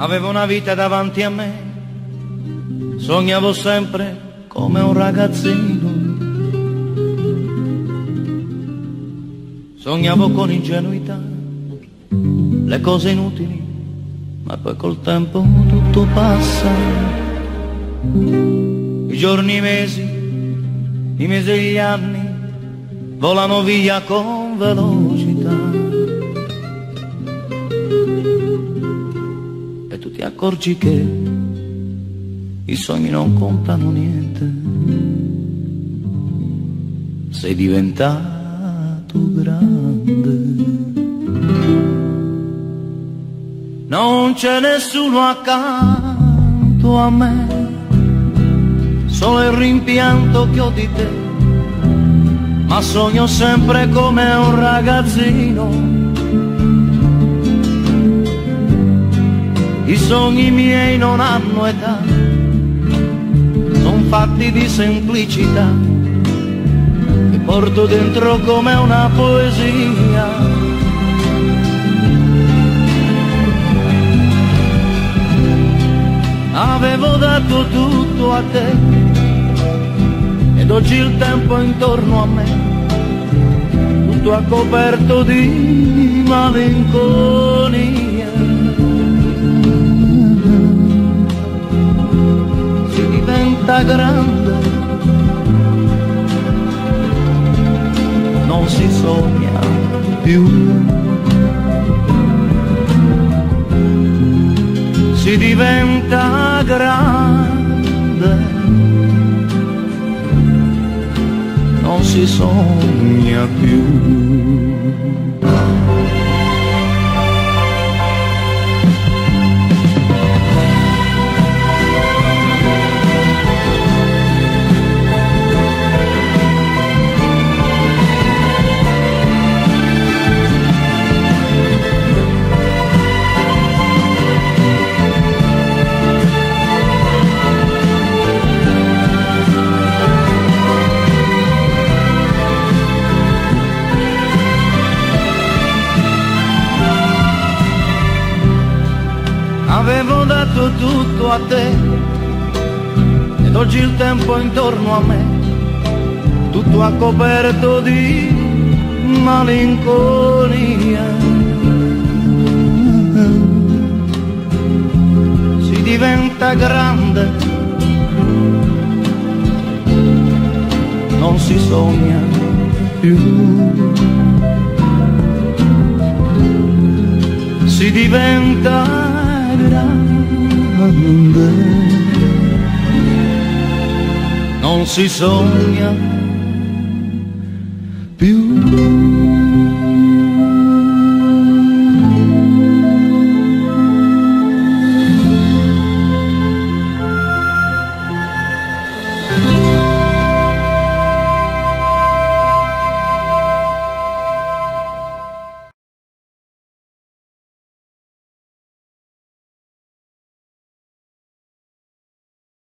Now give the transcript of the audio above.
Avevo una vita davanti a me, sognavo sempre come un ragazzino. Sognavo con ingenuità le cose inutili, ma poi col tempo tutto passa. I giorni, i mesi, i mesi e gli anni volano via con velocità. ti accorgi che i sogni non contano niente. Sei diventato grande. Non c'è nessuno accanto a me, solo il rimpianto che ho di te, ma sogno sempre come un ragazzino. I sogni miei non hanno età, sono fatti di semplicità, porto dentro come una poesia. Avevo dato tutto a te ed oggi il tempo intorno a me tutto ha coperto di malinconia. diventa grande, più. Si diventa grande, non si sogna più. Dato tutto a te ed oggi il tempo intorno a me tutto ha coperto di malinconia. Si diventa grande, non si sogna più. Si diventa grande non si sogna più